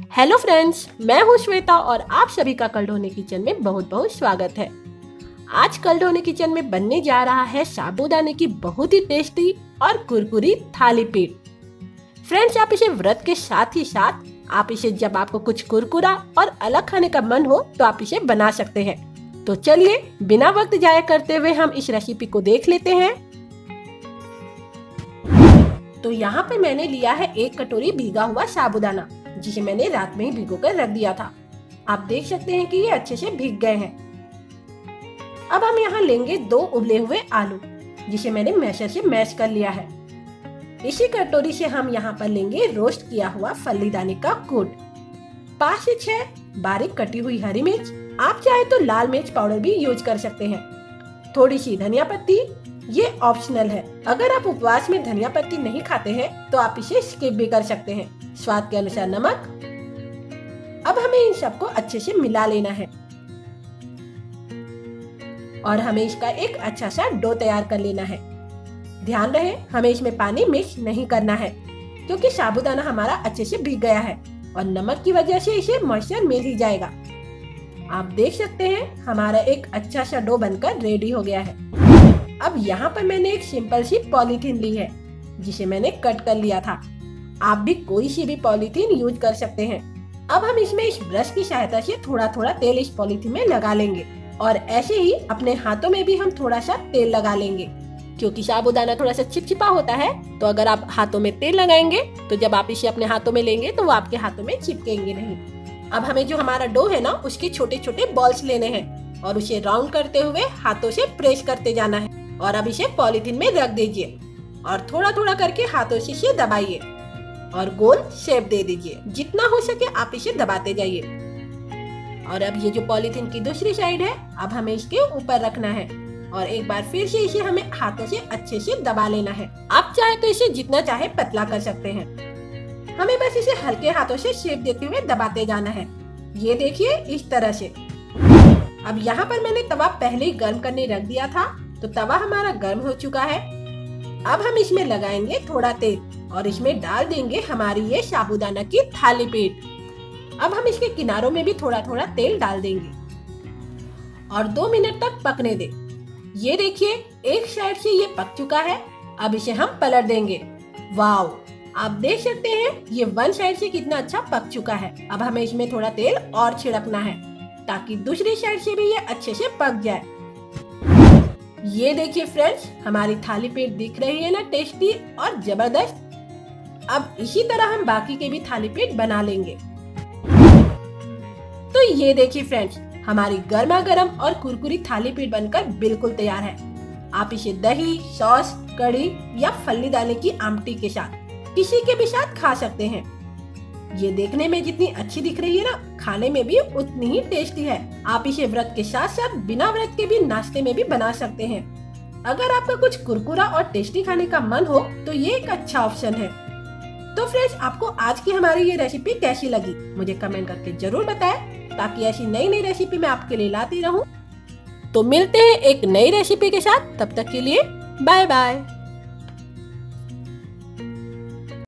Hello friends, मैं हूँ श्वेता और आप सभी का कलडोने किचन में बहुत बहुत स्वागत है। आज कलडोने किचन में बनने जा रहा है साबूदाने की बहुत ही टेस्टी और कुरकुरी थाली पीठ। फ्रेंड्स, आप इसे व्रत के साथ ही साथ, आप इसे जब आपको कुछ कुरकुरा और अलग खाने का मन हो तो आप इसे बना सकते हैं। तो चलिए, बिना वक्त जाया करते हुए हम इस रेसिपी को देख लेते हैं। तो यहाँ पे मैंने लिया है एक कटोरी भीगा हुआ साबुदाना। जिसे मैंने रात में ही भिगो कर रख दिया था। आप देख सकते हैं कि ये अच्छे से भीग गए हैं। अब हम यहाँ लेंगे दो उबले हुए आलू, जिसे मैंने मैशर से मैश कर लिया है। इसी कटोरी से हम यहाँ पर लेंगे रोस्ट किया हुआ फली दाने का कूट पाँच से छह बारीक कटी हुई हरी मिर्च। आप चाहे तो लाल मिर्च पाउडर भी यूज़ कर सकते हैं। थोड़ी सी धनिया पत्ती, ये ऑप्शनल है। अगर आप उपवास में धनिया पत्ती नहीं खाते हैं तो आप इसे स्किप भी कर सकते हैं। स्वाद के अनुसार नमक। अब हमें इन सबको अच्छे से मिला लेना है। और हमें इसका एक अच्छा सा डो तैयार कर लेना है। ध्यान रहे, हमें इसमें पानी मिक्स नहीं करना है, क्योंकि साबुदाना हमारा अच्छे से भीग गया है और नमक की वजह से इसे मॉइस्चर मिल ही जाएगा। आप देख सकते हैं, हमारा एक अच्छा सा डो बनकर रेडी हो गया है। अब यहाँ पर मैंने एक सिंपल सी पॉलीथीन ली है, जिसे मैंने कट कर लिया था। आप भी कोई सी भी पॉलीथीन यूज़ कर सकते हैं। अब हम इसमें इस ब्रश की सहायता से थोड़ा थोड़ा तेल इस पॉलीथीन में लगा लेंगे और ऐसे ही अपने हाथों में भी हम थोड़ा सा तेल लगा लेंगे। क्योंकि साबुदाना थोड़ा सा चिपचिपा होता है तो अगर आप हाथों में तेल लगाएँगे तो जब आप इसे अपने हाथों में लेंगे तो वो आपके हाथों में चिपकेंगे नहीं। अब हमें जो हमारा डो है ना, उसके छोटे छोटे बॉल्स लेने हैं और उसे राउंड करते हुए हाथों से प्रेस करते जाना है। और अब इसे पॉलिथीन में रख दीजिए और थोड़ा थोड़ा करके हाथों से इसे दबाइए। और गोल शेप दे दीजिए। जितना हो सके आप इसे दबाते जाइए। और अब ये जो पॉलिथीन की दूसरी साइड है, अब हमें इसके ऊपर रखना है। और एक बार फिर से इसे हमें हाथों से अच्छे से दबा लेना है। आप चाहे तो इसे जितना चाहे पतला कर सकते हैं। हमें बस इसे हल्के हाथों से शेप देते हुए दबाते जाना है। ये देखिए इस तरह से। अब यहाँ पर मैंने तवा पहले ही गर्म करने रख दिया था तो तवा हमारा गर्म हो चुका है। अब हम इसमें लगाएँगे थोड़ा तेल। और इसमें डाल देंगे हमारी ये साबुदाना की थाली पेट अब हम इसके किनारों में भी थोड़ा थोड़ा तेल डाल देंगे। और दो मिनट तक पकने दे। ये देखिए, एक साइड से ये पक चुका है, अब इसे हम पलट देंगे। वाओ! आप देख सकते हैं, ये वन साइड से कितना अच्छा पक चुका है। अब हमें इसमें थोड़ा तेल और छिड़कना है, ताकि दूसरी साइड से भी ये अच्छे से पक जाए। ये देखिए फ्रेंड्स, हमारी थाली पेट दिख रही है ना टेस्टी और ज़बरदस्त। अब इसी तरह हम बाकी के भी थाली पेट बना लेंगे। तो ये देखिए फ्रेंड्स हमारी गर्मा गर्म और कुरकुरी थाली पेट बनकर बिल्कुल तैयार है। आप इसे दही, सॉस कड़ी या फली दाने की आमटी के साथ, किसी के भी साथ खा सकते हैं। ये देखने में जितनी अच्छी दिख रही है ना, खाने में भी उतनी ही टेस्टी है। आप इसे व्रत के साथ साथ बिना व्रत के भी नाश्ते में भी बना सकते हैं। अगर आपका कुछ कुरकुरा और टेस्टी खाने का मन हो तो ये एक अच्छा ऑप्शन है। तो फ्रेंड्स आपको आज की हमारी ये रेसिपी कैसी लगी मुझे कमेंट करके ज़रूर बताएँ, ताकि ऐसी नई नई रेसिपी मैं आपके लिए लाती रहूँ। तो मिलते हैं एक नई रेसिपी के साथ, तब तक के लिए बाय बाय